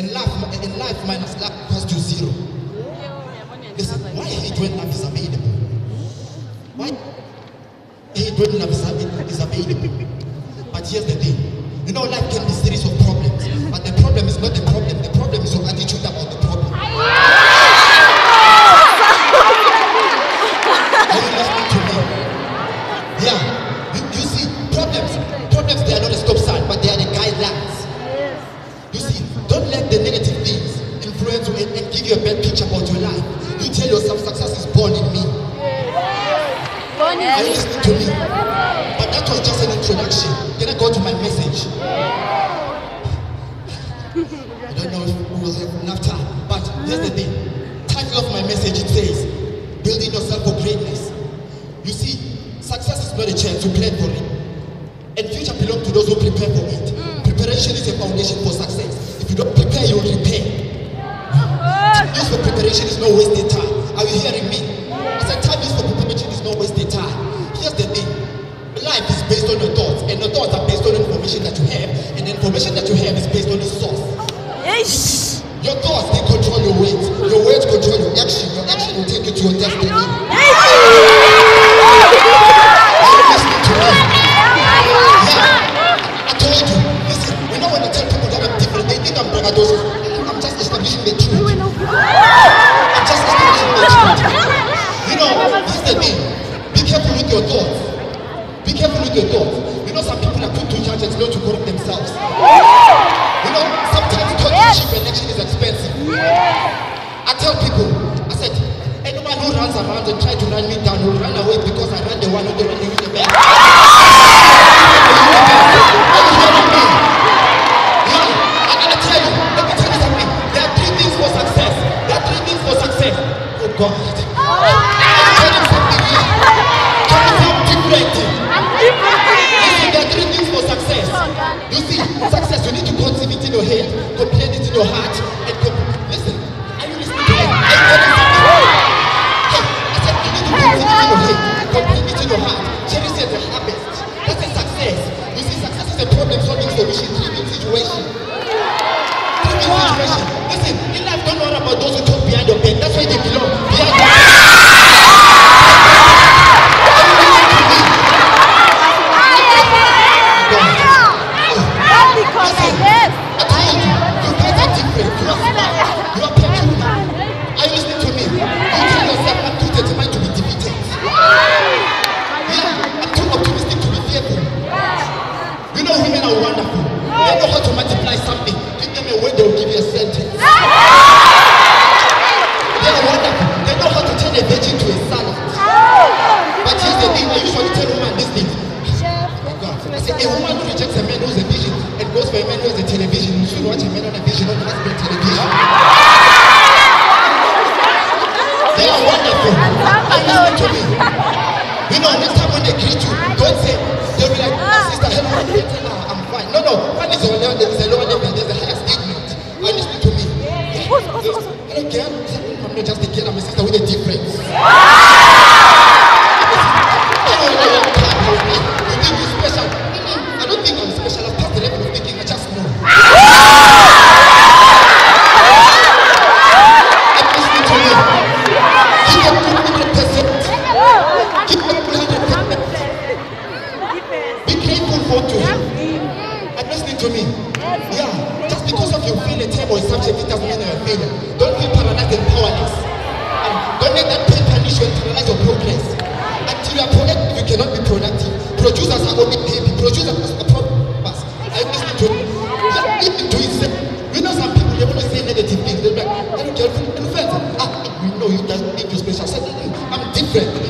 And life, and life minus life equals to zero. Listen, why hate when love is available? Why hate when love is, av- is available? But here's the thing. You know, life can be a series of problems. But the problem is not. The problem bad picture about your life. You tell yourself success is born in me. Are you listening to me? But that was just an introduction. Can I go to my message? I don't know if we will have enough time, but here's the thing. Title of my message it says, Building yourself for greatness. You see, success is not a chance, you plan for it. And future belongs to those who prepare for it. Preparation is a foundation for success. If you don't prepare, you will repair. Preparation is no wasted time. Are you hearing me? I said time used for preparation is no wasted time. Here's the thing. Life is based on your thoughts, and your thoughts are based on information that you have, and the information that you have is based on the source. Yes. Your thoughts they control your weight. Your words control your action. Your action will take you to your destiny. With your thoughts. Be careful with your thoughts. You know, some people are put to and not to corrupt themselves. You know, sometimes cheap and is expensive. I tell people, I said, anyone who runs around and try to run me down will run away because I ran the one who run you the back. Are a problem-solving solution, living situation. Living situation. God. A woman who rejects a man who has a vision and goes for a man who has a television, you should watch a man on a vision, not husband television. They are wonderful. Are you to me? You know, next time when they greet you, don't say, they'll be like, "Ah, sister, hello, how are you?" I'm fine. No, no, fine is a lower level, go to. And listen to me. Yeah, just because of your failure time or subject, it doesn't mean you're a failure. Don't feel paralyzed and powerless. And don't let that pain punish you and paralyze your progress. Until you are productive, you cannot be productive. Producers are only happy. Producers are problems. And listen to me. Yeah, listen to itself. You know some people, they want to say negative things. They're like, I don't care. Ah, we know you just need your special. Mm, I'm different.